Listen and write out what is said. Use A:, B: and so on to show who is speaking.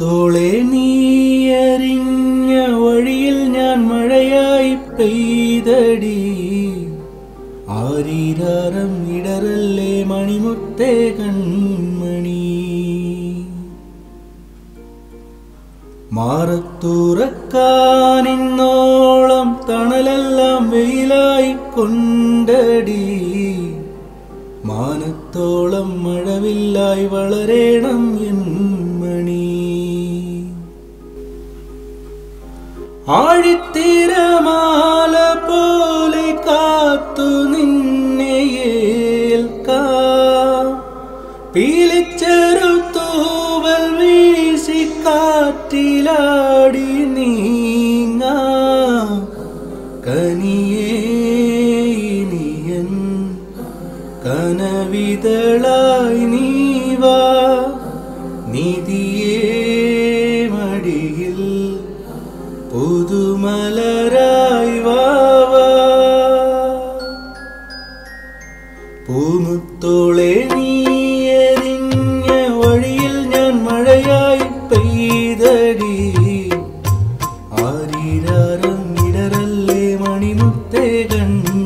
A: തോളെ നീയറിഞ്ഞ വഴിയിൽ ഞാൻ മഴയായി പെയ്തടി. ആരീരാരം ഇടറല്ലേ മണിമുത്തേ കൺമണി. മാറത്തൂറക്കാനിന്നോളം തണലെല്ലാം വെയിലായി കൊണ്ടടി. മാനത്തോളം മഴവില്ലായി വളരേണം എന്ന് ആഴിത്തിരമാല പോലെ കാത്തു നിന്നെ ഏൽക്കാം. വീശി കാറ്റിലാടി നീങ്ങ. കനിയേനിയൻ കനവിതളായി നീവാ നീതിയേ മടിയിൽ മലരായി വാവ പൂമുത്തോളെ നീ എറിഞ്ഞ വഴിയിൽ ഞാൻ മഴയായി പെയ്തടി. ആരീരാരം ഇടറല്ലേ മണിമുത്തേ കണ്ണു.